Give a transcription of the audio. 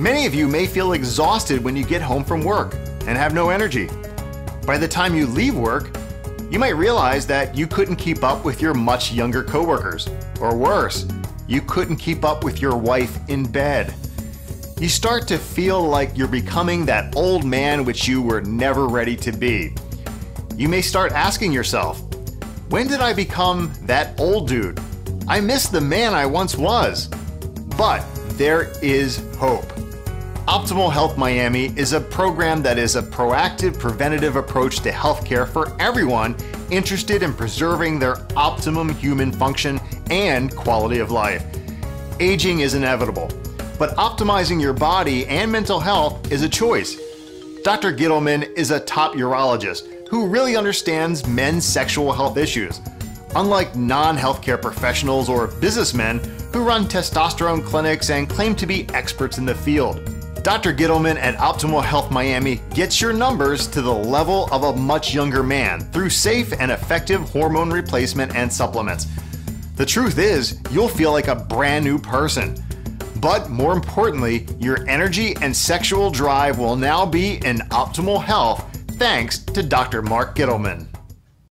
Many of you may feel exhausted when you get home from work and have no energy. By the time you leave work, you might realize that you couldn't keep up with your much younger coworkers. Or worse, you couldn't keep up with your wife in bed. You start to feel like you're becoming that old man which you were never ready to be. You may start asking yourself, when did I become that old dude? I miss the man I once was. But there is hope. Optimal Health Miami is a program that is a proactive, preventative approach to healthcare for everyone interested in preserving their optimum human function and quality of life. Aging is inevitable, but optimizing your body and mental health is a choice. Dr. Gittelman is a top urologist who really understands men's sexual health issues. Unlike non healthcare professionals or businessmen who run testosterone clinics and claim to be experts in the field, Dr. Gittelman at Optimal Health Miami gets your numbers to the level of a much younger man through safe and effective hormone replacement and supplements. The truth is, you'll feel like a brand new person. But more importantly, your energy and sexual drive will now be in optimal health thanks to Dr. Marc Gittelman.